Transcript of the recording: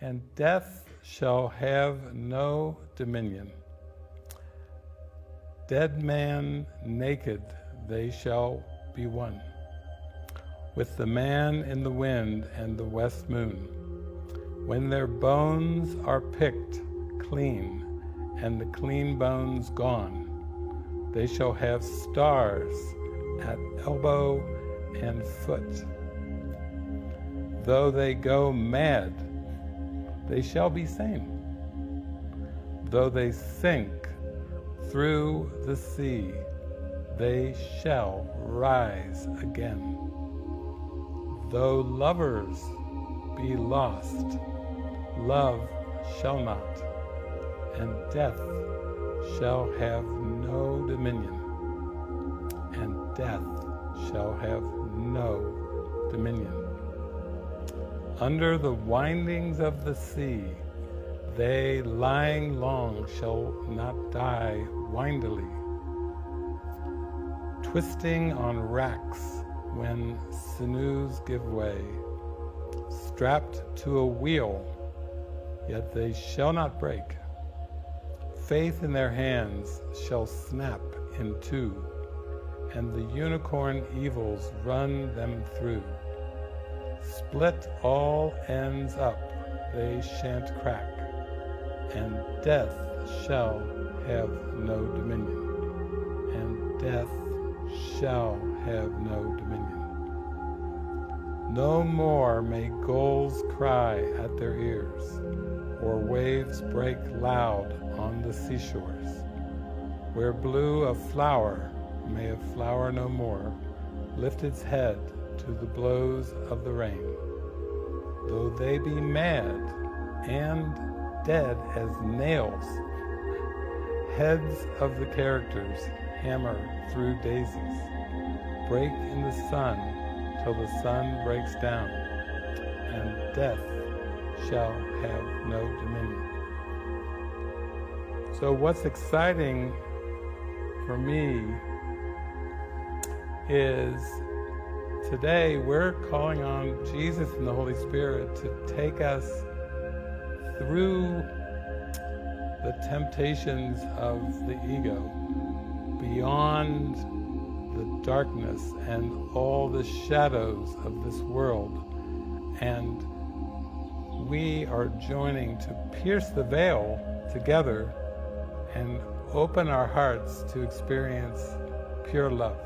and death shall have no dominion. Dead man naked they shall be one, with the man in the wind and the west moon. When their bones are picked clean, and the clean bones gone, they shall have stars at elbow and foot. Though they go mad, they shall be sane. Though they sink through the sea, they shall rise again. Though lovers be lost, love shall not, and death shall have no dominion, and death shall have no dominion. Under the windings of the sea, they lying long shall not die windily, twisting on racks when sinews give way, strapped to a wheel, yet they shall not break. Faith in their hands shall snap in two, and the unicorn evils run them through. Split all ends up, they shan't crack, and death shall have no dominion, and death shall have no dominion. No more may gulls cry at their ears, or waves break loud on the seashores. Where blew a flower, may a flower no more lift its head to the blows of the rain. Though they be mad and dead as nails, heads of the characters hammer through daisies, break in the sun till the sun breaks down, and death shall have no dominion. So what's exciting for me is today we're calling on Jesus and the Holy Spirit to take us through the temptations of the ego, beyond the darkness and all the shadows of this world. And we are joining to pierce the veil together and open our hearts to experience pure love.